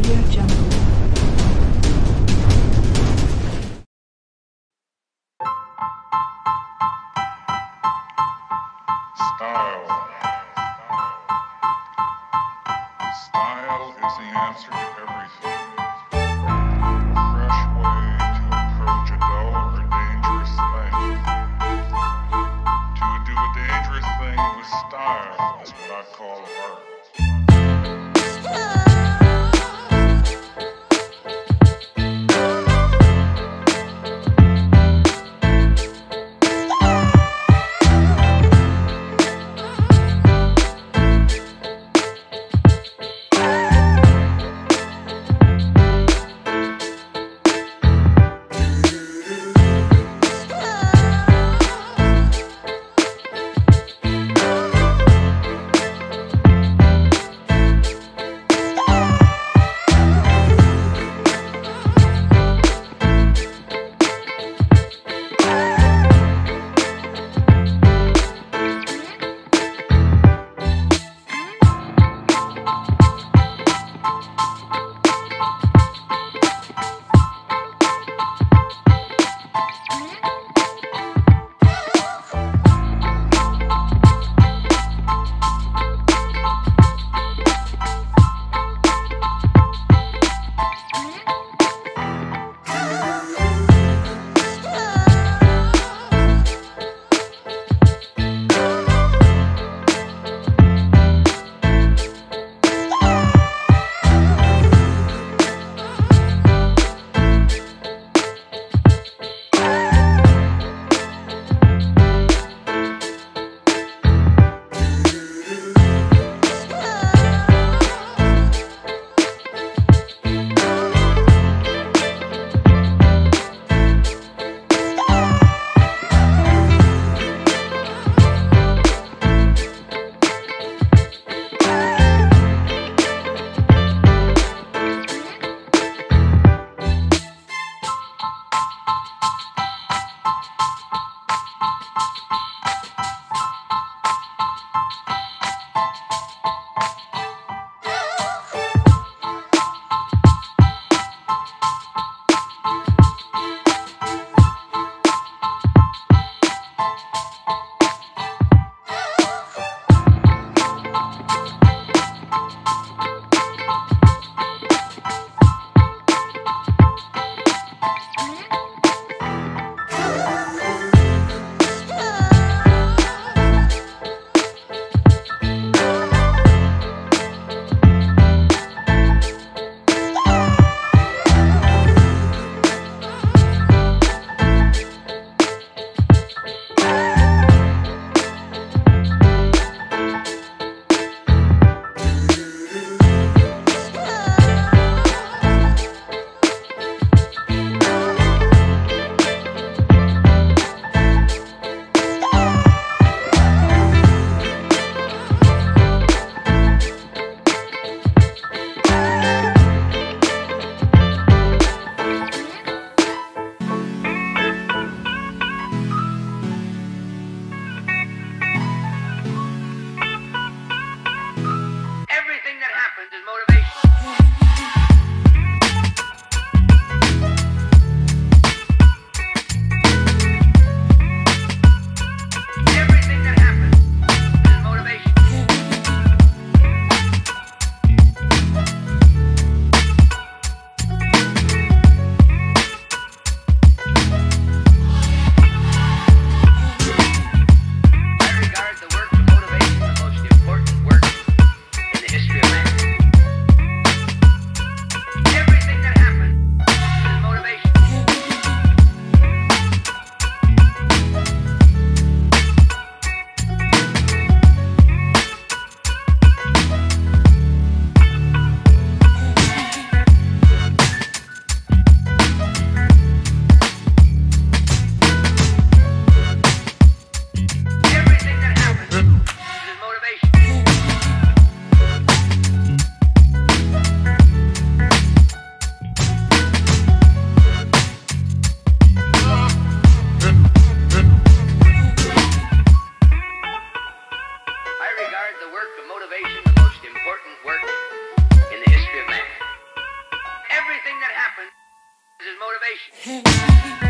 Audio Jungle. Style. Style is the answer to everything. Motivation.